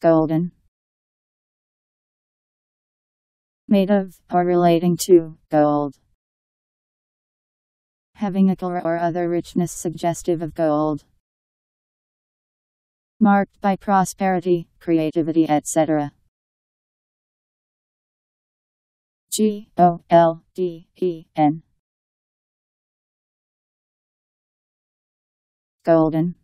golden. Made of, or relating to, gold. Having a color or other richness suggestive of gold. Marked by prosperity, creativity, etc. G O L D E N Golden